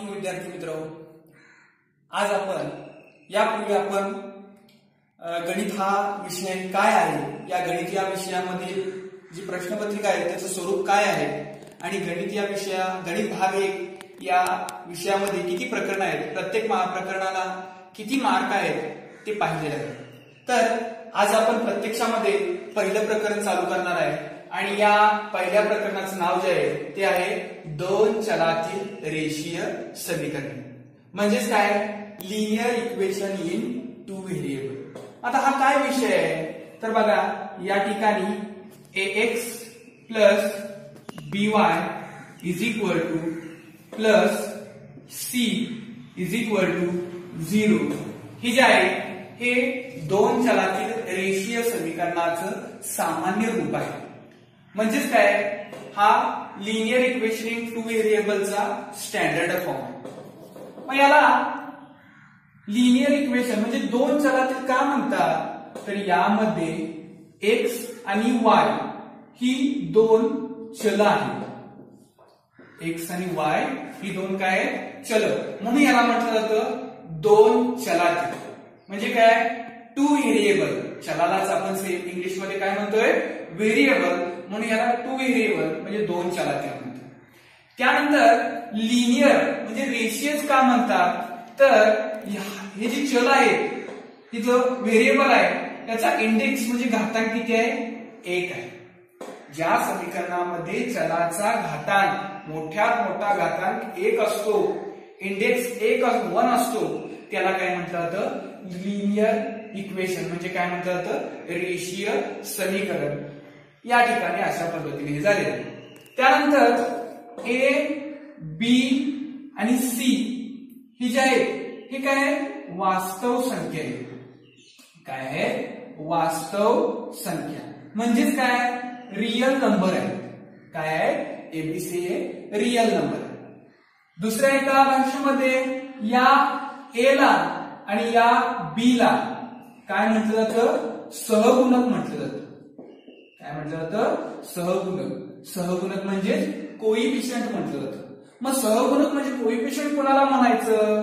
Morning विद्यार्थी मित्र आज आपण यापूर्वी आपण गणित हा विषय काय आहे? या गणित या विषयामध्ये जी प्रश्नपत्रिका आहे त्याचं स्वरूप काय आहे? आणि गणित या विषया गणित भाग एक या विषयामध्ये किती प्रकरण आहेत? प्रत्येक प्रकरणाला किती मार्क आहेत? ते पाहिलेले आहे. तर आज आपण प्रत्यक्षामध्ये पहिलं प्रकरण चालू करणार आहे. आणि या पहिल्या प्रकरणाचं नाव जे आहे ते आहे दोन चलातील रेषीय समीकरण. म्हणजेच काय? Linear equation in two variable आता हा काय विषय आहे? तर बघा या ठिकाणी A X plus B Y is equal to plus C is equal to zero ही जे आहे हे दोन चलातील रेषीय समीकरणाचं सामान्य रूप आहे. म्हणजेच काय? हा लिनियर इक्वेशन इन टू व्हेरिएबलचा स्टँडर्ड फॉर्म आहे. मग याला लिनियर इक्वेशन म्हणजे दोन चलातील का म्हणतात? तर यामध्ये एक्स आणि वाय ही दोन चल आहेत. एक्स आणि वाय ही दोन काय चल. म्हणून याला म्हटलं जातं दोन चलातील. म्हणजे काय? टू व्हेरिएबल चलालाच आपण इंग्लिशमध्ये काय म्हणतोय? व्हेरिएबल म्हणून याला टू व्हेरिएबल म्हणजे दोन चलातील म्हणतात. त्यानंतर लिनियर म्हणजे रेशियस का म्हणतात? तर हे जे चल आहे हे जो व्हेरिएबल आहे त्याचा इंडेक्स म्हणजे घातांक किती आहे? एक आहे. ज्या समीकरणामध्ये चलाचा घातांक मोठ्यात मोठा घातांक एक असतो इंडेक्स एक वन असतो त्याला काय म्हटलं जातं लिनियर इक्वेशन म्हणजे काय म्हटलं जातं रेषीय समीकरण. या ठिकाणी अशा पद्धतीने हे झालेलं आहे. त्यानंतर ए बी आणि सी ही जी आहे हे काय आहे? वास्तव संख्या आहे काय आहे? वास्तव संख्या. म्हणजेच काय? रियल नंबर आहे काय आहे? एबीसी हे रियल नंबर आहे दुसऱ्या एका भाषेमध्ये या ए ला आणि या बी ला काय म्हटलं जातं? सहगुणक म्हटलं जातं. काय म्हटलं जातं? सहगुणक. सहगुणक म्हणजे कोईफिशियंट म्हटलं जातं. मग सहगुणक म्हणजे कोईफिशियंट कोणाला म्हणायचं?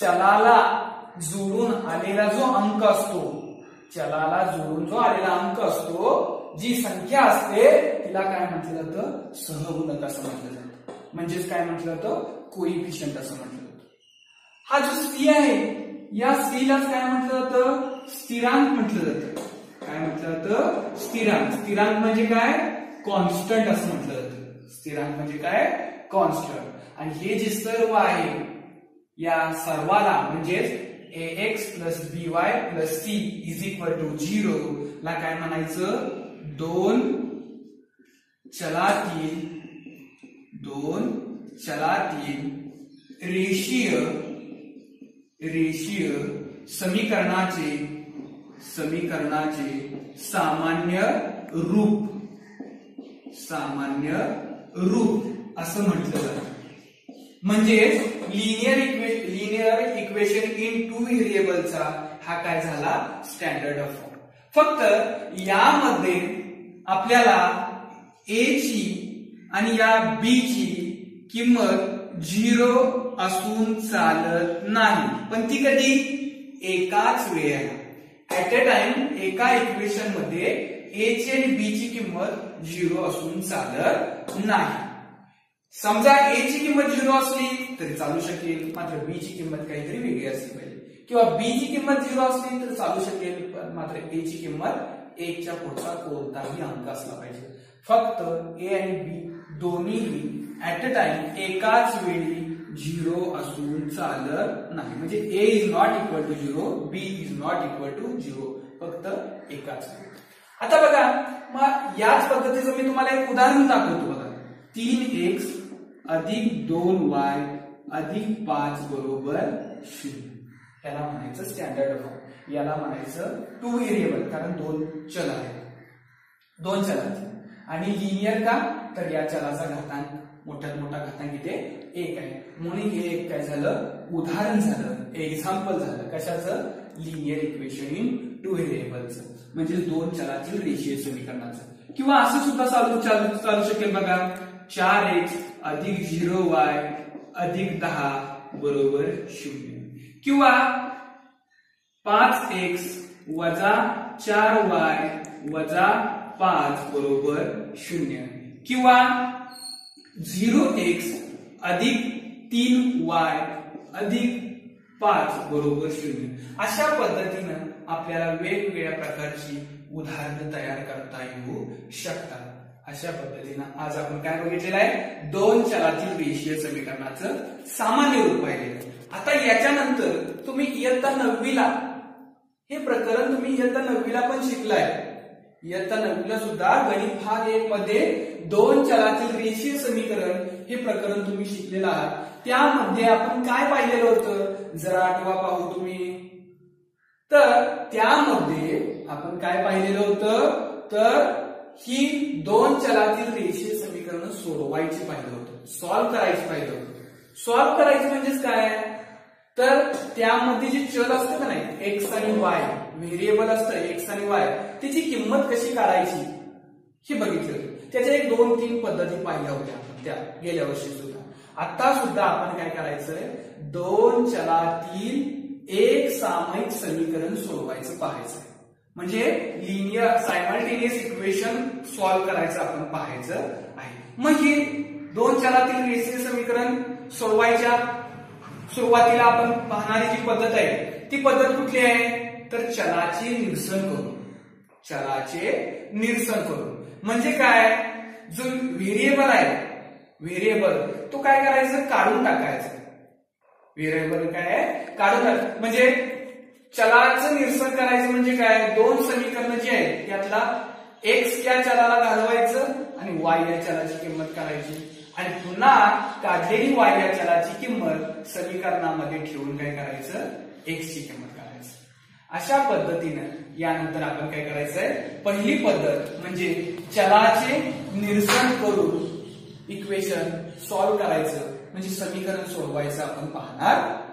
चलाला. जोडून आलेला जो अंक असतो चलाला जोडून जो आलेला अंक असतो जी संख्या असते तिला काय म्हटलं जातं? सहगुणक असं म्हटलं जातं. म्हणजेच काय म्हटलं जातं? कोईफिशियंट असं म्हटलं जातं. हा जो स्त्री आहे या स्त्रीलाच काय म्हटलं जातं? स्थिरांक म्हटलं जातं. काय म्हटलं जातं स्थिरांक. स्थिरांक म्हणजे काय? कॉन्स्टंट असं म्हटलं जातं स्थिरांक म्हणजे काय? कॉन्स्टंट. आणि हे जे सर्व आहे या सर्वाला म्हणजेच A X plus B Y plus C is equal to zero ला काय म्हणायचं? दोन चलातील दोन चलातील रेषीय रेषीय समीकरणाचे समीकरणाचे सामान्य रूप. सामान्य रूप असं म्हटलं जातं. म्हणजेच linear linear equation in two व्हेरिएबलचा हा काय झाला? स्टँडर्ड ऑफ फॉर्म फक्त यामध्ये आपल्याला ए ची आणि या बी ची किंमत झिरो असून चालत नाही. पण ती कधी? एकाच वेळेला. ऍट अ टाइम एका इक्वेशनमध्ये ए ची आणि बी ची किंमत झिरो असून चालत नाही. समजा ए ची किंमत झिरो असली तरी चालू शकेल. मात्र बी ची किंमत काहीतरी वेगळी असली पाहिजे. किंवा बी ची किंमत झिरो असली तर चालू शकेल. पण मात्र ए ची किंमत एकच्या पुढचा कोणताही अंक असला पाहिजे. फक्त ए आणि बी दोन्हीही ऍट अ टाइम एकाच वेळी झिरो असून चालत नाही. म्हणजे A is not equal to zero B is not equal to zero फक्त एकाच. आता बघा मग याच पद्धतीचं मी तुम्हाला एक उदाहरण दाखवतो बघा. तीन एक्स अधिक दोन वाय अधिक पाच बरोबर शून्य. याला म्हणायचं स्टँडर्ड फॉर्म याला म्हणायचं टू व्हेरिएबल कारण दोन चल आहेत. दोन चलाचे. आणि लिनियर का? तर या चलाचा घातांक मोठ्यात मोठा घातांक इथे एक आहे. म्हणून हे एक काय झालं? उदाहरण झालं. एक्झाम्पल झालं. कशाचं? लिनियर इक्वेशन इन टू व्हेरिएबलचं म्हणजे दोन चलातील रेषीय समीकरणाचं. किंवा असं सुद्धा चालू चालू चालू शकेल बघा. चार एक्स अधिक झिरो वाय अधिक दहा बरोबर शून्य. किंवा पाच एक्स वजा चार वाय वजा पाच बरोबर शून्य. किंवा झिरो एक्स अधिक तीन वाय अधिक पाच बरोबर शून्य. अशा पद्धतीनं आपल्याला वेगवेगळ्या प्रकारची उदाहरणं तयार करता येऊ शकतात. अशा पद्धतीनं आज आपण काय बघितलेलं आहे? दोन चलातील रेषीय समीकरणाचं सामान्य रूप पाहिलेलं आता याच्यानंतर तुम्ही इयत्ता नववीला हे प्रकरण तुम्ही इयत्ता नववीला पण शिकलाय. इयत्ता नववीला सुद्धा गणित भाग एक मध्ये दोन चलातील रेषीय समीकरण हे प्रकरण तुम्ही शिकलेलं आहात. त्यामध्ये आपण काय पाहिलेलं होतं? जरा आठवा पाहू तुम्ही. तर त्यामध्ये आपण काय पाहिलेलं होतं? तर ही दोन चलातील रेषीय समीकरण सोडवायची पाहिलं होतं. सॉल्व्ह करायची पाहिलं होतं. सॉल्व्ह करायचं म्हणजेच काय? तर त्यामध्ये जे चल असतं का नाही? एक्स आणि वाय व्हेरिएबल असतं एक्स आणि वाय त्याची किंमत कशी काढायची? हे बघितलं. त्याच्या एक दोन तीन पद्धती पाहिल्या होत्या त्या गेल्या वर्षी सुद्धा. आता सुद्धा आपण काय करायचंय? दोन चलातील एक सामायिक समीकरण सोडवायचं पाहायचंय. म्हणजे लिनियर सायमल्टेनियस इक्वेशन सॉल्व्ह करायचं आपण पाहायचं आहे. मग हे दोन चलातील रेषीय समीकरण सोडवायच्या सुरुवातीला आपण पाहणारी जी पद्धत आहे ती पद्धत कुठली आहे? तर चलाची निरसन करून. चलाचे निरसन करून. म्हणजे काय? जो व्हेरिएबल आहे व्हेरिएबल तो काय करायचं? काढून टाकायचं. व्हेरिएबल काय आहे? काढून टाक. म्हणजे चलाचं निरसन करायचं म्हणजे काय? दोन समीकरण जी आहेत त्यातला एक्स या चलाला घालवायचं आणि वाय या चलाची किंमत करायची. आणि पुन्हा काढलेली वाय या चलाची किंमत समीकरणामध्ये ठेवून काय करायचं? एक्सची किंमत काढायचं. अशा पद्धतीनं यानंतर आपण काय करायचंय? पहिली पद्धत म्हणजे चलाचे निरसन करून इक्वेशन सॉल्व्ह करायचं. म्हणजे समीकरण सोडवायचं आपण पाहणार.